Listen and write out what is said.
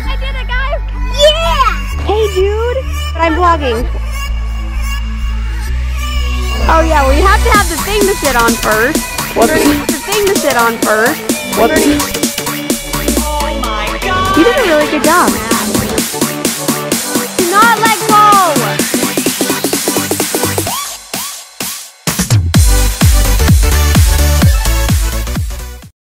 guys! I did it, guys! Yeah! Hey, dude! I'm vlogging. Oh, yeah, well, you have to have the thing to sit on first. What the thing to sit on first. What's You did a really good job.